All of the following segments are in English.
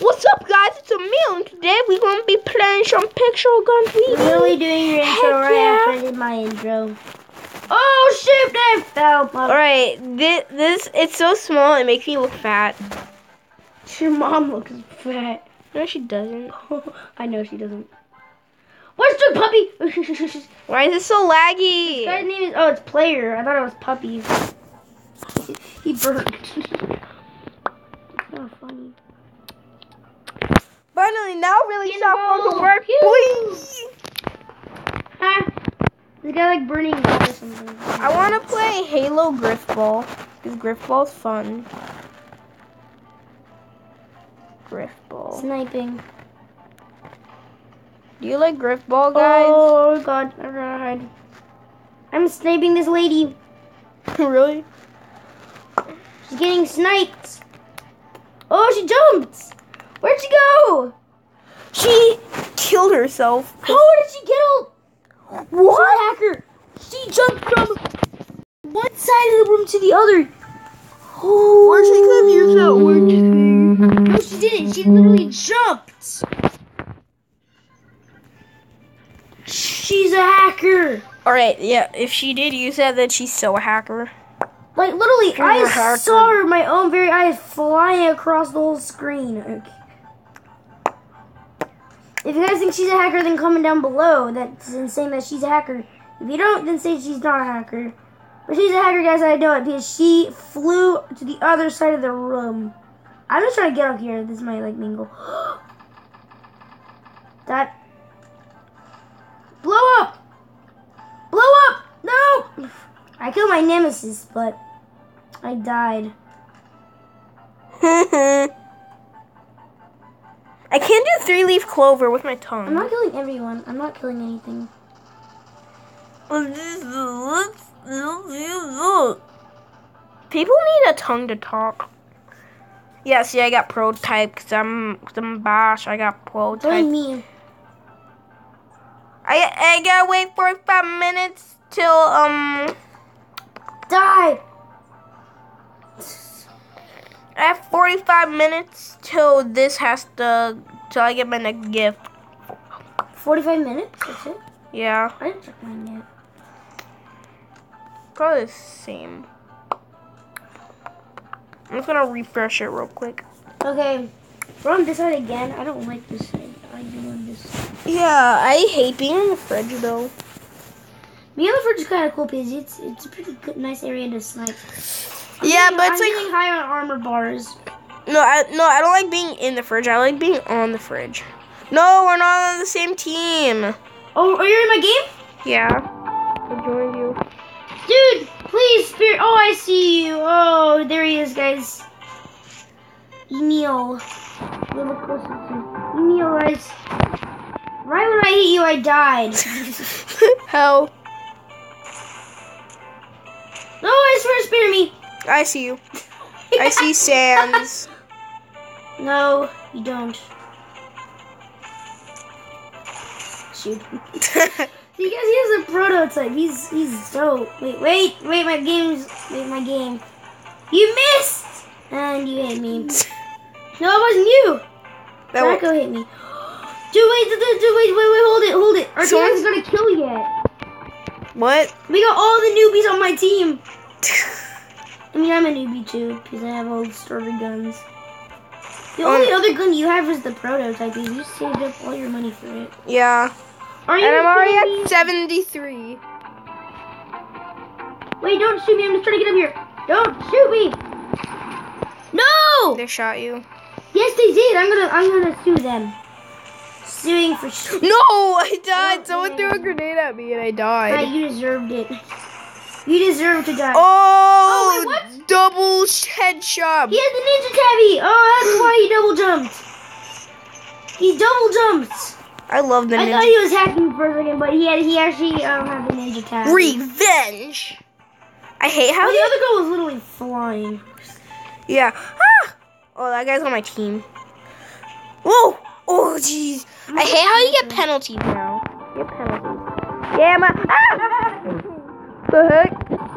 What's up, guys? It's Emil, and today we're gonna be playing some Pixel Gun 3D. literally doing your intro Heck right yeah. after I did my intro. Oh shoot! I fell. All right, this, this it's so small it makes me look fat. Your mom looks fat. No, she doesn't. I know she doesn't. What's the puppy? Why is it so laggy? Guy's name is oh, it's Player. I thought it was Puppy. he burnt. so funny. Finally, now really stop going to work, boys. Ah, this guy like burning or something. I want to play Halo Grifball because Grifball's fun. Grifball. sniping. Do you like Grifball, guys? Oh god, I gotta hide. I'm sniping this lady. really? She's getting sniped. Oh, she jumped. Where'd she go? She killed herself. How did she get all? What? She's a hacker. She jumped from one side of the room to the other. Oh. Or she could have used that thing. No, she didn't. She literally jumped. She's a hacker. All right, yeah. If she did use that, then she's so a hacker. Like literally, She's I saw her with my own very eyes flying across the whole screen. Okay. If you guys think she's a hacker, then comment down below that's saying that she's a hacker. If you don't, then say she's not a hacker. But she's a hacker, guys. I know it because she flew to the other side of the room. I'm just trying to get up here. This might, like mingle. that blow up, blow up. No, I killed my nemesis, but I died. I can't do three leaf clover with my tongue. I'm not killing everyone. I'm not killing anything. People need a tongue to talk. Yeah, see, I got prototype because I'm, cause I'm Bosch. I got prototype. me. I, I gotta wait 45 minutes till, um, Die. I have 45 minutes till this has to, till I get my next gift. 45 minutes. That's it. Yeah, I didn't check mine yet. probably the same. I'm just gonna refresh it real quick. Okay. We're on this side again. I don't like this side. I do on this side. Yeah, I hate being in the fridge though. Me on the fridge is kind of cool because it's it's a pretty good, nice area to snipe. Yeah, I'm but it's like high on armor bars. no, I no, I don't like being in the fridge. I like being on the fridge. No, we're not on the same team. Oh, are you in my game? Yeah, I joined you. Dude, please, spirit. Oh, I see you. Oh, there he is, guys. Emil. A little closer to Emil, guys. Right when I hit you, I died. How? no, I swear, spare me. I see you. I see Sans. No, you don't. Shoot. Guys, he has a prototype. He's he's dope. Wait, wait, wait. My game's wait. My game. You missed, and you hit me. No, it wasn't you. That Draco hit me. Dude, wait, dude, dude, wait, wait, wait, hold it, hold it. Our Someone's- isn't gonna kill yet. what? We got all the newbies on my team. I mean, I'm a newbie too because I have all the starter guns. The Um, only other gun you have is the prototype. You saved up all your money for it. Yeah. Are you And I'm already me? at 73. Wait, don't shoot me. I'm just trying to get up here. Don't shoot me. No. They shot you. Yes, they did. I'm gonna, I'm gonna sue them. Suing for. No, I died. Oh, Someone threw a grenade at me and I died. you deserved it. You deserve to die. Oh, wait, what? double headshot. He had the ninja tabi. Oh, that's why he double jumped. He double jumped. I love the I thought he was hacking for a second, but he had he actually um had the ninja tabi. Revenge. I hate how Oh, the other girl was literally flying. Yeah. Ah! Oh, that guy's on my team. Whoa! Oh, jeez. I hate how you get penalties now. You get penalties. Yeah, my. Ah! The heck?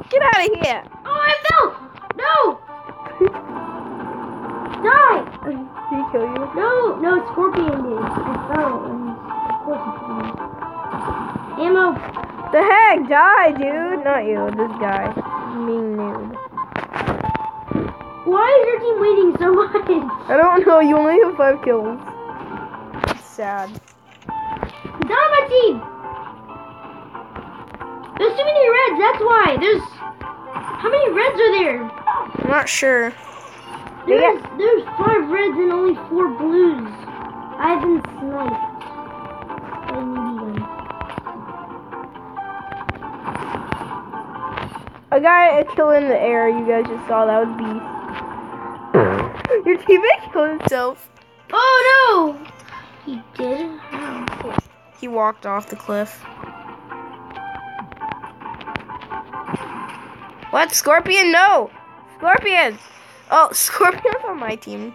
Get out of here. Oh, I fell. No. Die. Did he kill you? No, no, Scorpion did. I fell, and of course he killed me. Ammo. The heck? Die, dude. Not you. This guy. Mean noob. Why is your team waiting so much? I don't know. You only have five kills. It's sad. He's not on my team. There's too many reds. That's why. There's how many reds are there? I'm not sure. There's there's five reds and only four blues. I've been sniped. by newbie guns. I got a kill in the air. You guys just saw. That was beast. Your teammate killed himself. Oh no! He did? He walked off the cliff. What? Scorpion? No! Scorpion! Oh, Scorpion on my team.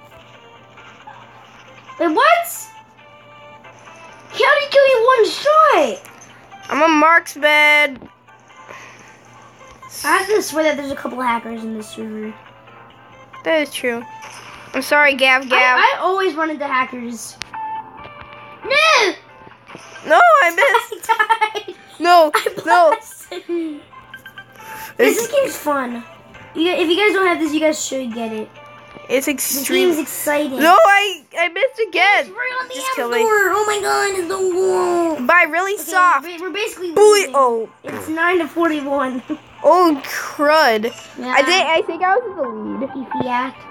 Wait, what? How did he kill you one shot? I'm a marksman. I have to swear that there's a couple hackers in this server. That is true. I'm sorry, Gav Gav. I, I always run into hackers. No! no, I missed. I died. No, I no. This, this game's fun. You, if you guys don't have this, you guys should get it. It's The game's exciting. No, I I missed It's again. right on the Just kill me. Oh my god, it's the wall. By really Okay, soft. We're, basically Boy, oh, It's 9 to 41. oh, crud. yeah. I think I think I was in the lead. Act.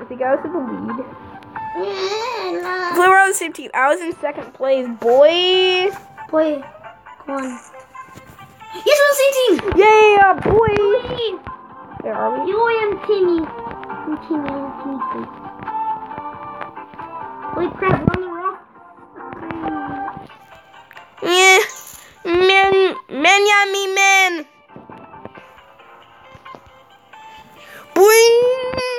I think I was in the lead. We were on the same team. I was in second place, boy. Boy, come on. Yes, we're on the same team. Yeah, uh, boy. Boy. Where are we? You I am Timmy. I'm Timmy. I'm Timmy. Boy. Holy crap, we're on the rock. Yeah, man, man, yeah, me, man. Boing.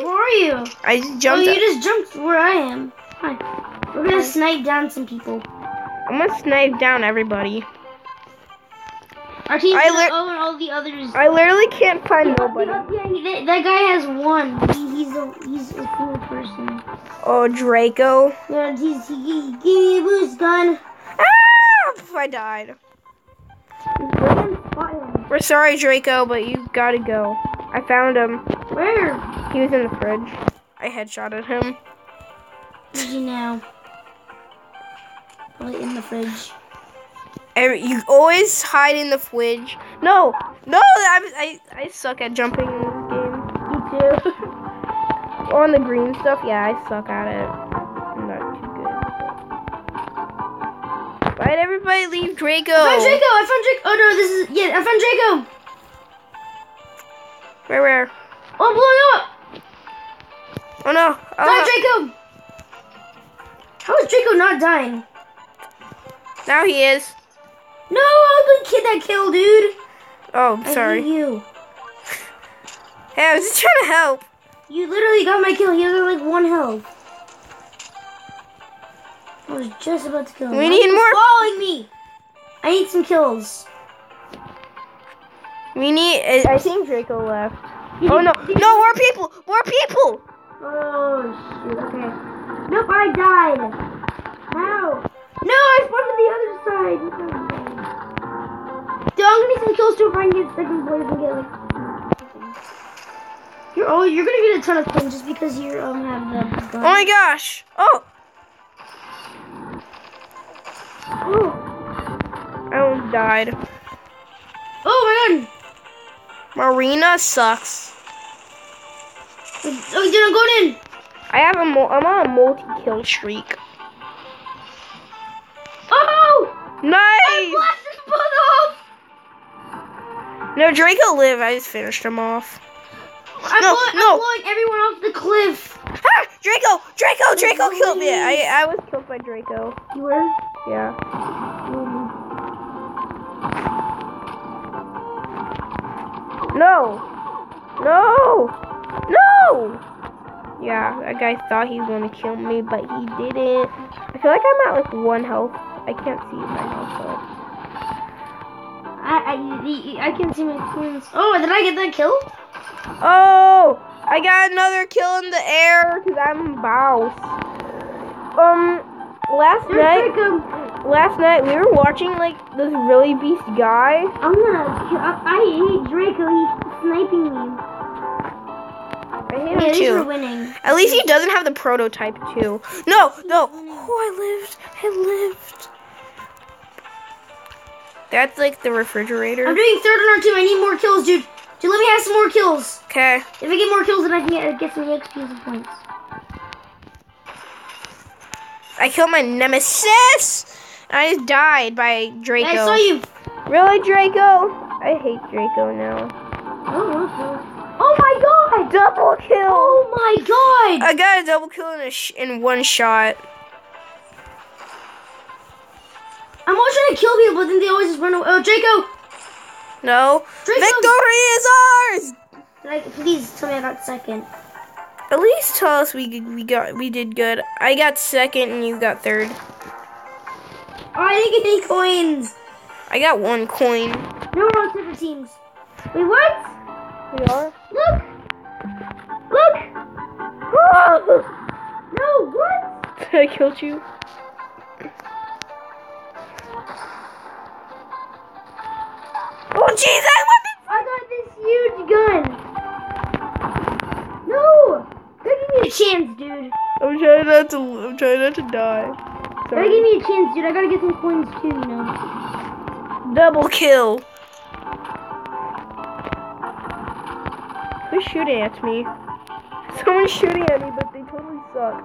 Where are you? I just Oh, you up. just jumped where I am. Hi. We're gonna snipe down some people. I'm gonna snipe down everybody. Our team's I gonna lit- all the others. I literally can't find nobody. that, that guy has one. He, he's a he's a cool person. Oh, Draco. Yeah, he's he, he, give me a boost gun. Ah! I died. Bring him, spot him. We're sorry, Draco, but you gotta go. I found him. Where? He was in the fridge. I headshotted him. Where's he now? Probably in the fridge. You always hide in the fridge. No, no, I, I, I suck at jumping in this game. Me too. On the green stuff, yeah, I suck at it. I'm not too good. Why'd everybody leave Draco? I found Draco. I found Draco. Oh no, this is yeah. I found Draco. Where, where? Oh, I'm blowing up. Oh no. Oh, Draco. How is Draco not dying? now he is. No, I'm the kid that killed, dude. Oh, I sorry. hate you. Hey, I was just trying to help. You literally got my kill. He has like one health. I was just about to kill him. We Why need are more- Following me. I need some kills. We need. Uh, I I think Draco left. Oh no, no, more people, more people. Oh shoot. Okay. Nope, I died. How? No, I spawned on the other side. Dude, I'm gonna some kills too if I can get second place and get like. You're oh, you're gonna get a ton of kills just because you um have the Oh my gosh. Oh, Oh, I almost died. oh my god. Marina sucks. Oh, dude, I'm going in. I have a. Mo- I'm on a multi-kill streak. Oh! I No, Draco live. I just finished him off. I'm, No, blowing, no. I'm blowing everyone off the cliff. Ah, Draco, Draco, Draco killed me. I I was killed by Draco. You were? Yeah. No. No. No. Yeah, that guy thought he was gonna kill me, but he didn't. I feel like I'm at like one health. I can't see my health though. I, I, I can see my twins. Oh, did I get that kill? Oh! I got another kill in the air because I'm boss. Um, last There's night, Draco. last night we were watching like this really beast guy. I'm gonna. I, I hate Draco. He's sniping me. I hate Yeah, at least we're too. winning. At least he doesn't have the prototype too. No, no. Oh, I lived. I lived. That's like the refrigerator. I'm doing third on our team. I need more kills, dude. Dude, let me have some more kills. Okay. If I get more kills, then I can get, uh, get some XP and points. I killed my nemesis. I just died by Draco. I saw you. Really, Draco? I hate Draco now. Oh. Oh my god! Double kill. Oh my god! I got a double kill in a sh- in one shot. I'm always trying to kill people, but then they always just run away. Oh, Draco! No. Draco! Victory is ours. Like, please tell me I got second. At least tell us we we got we did good. I got second and you got third. Oh, I didn't get any coins. I got one coin. No, we're on separate teams. Wait, what? We are. Look! Look! Ah! No, what? Did I killed you. Oh jeez, I I got this huge gun. No! Gotta give me a chance, dude. I'm trying not to. I'm trying not to die. Gotta give me a chance, dude. I gotta get some coins too, you know. Double kill. Who's shooting at me? Someone's shooting at me, but they totally suck.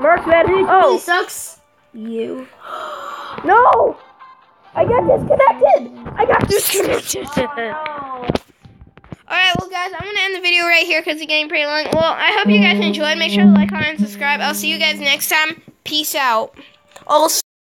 Mark that. Oh sucks. You. no! I got disconnected. I got disconnected. Alright, well, guys, I'm going to end the video right here because it's getting pretty long. Well, I hope you guys enjoyed. Make sure to like, comment, and subscribe. I'll see you guys next time. Peace out. Also,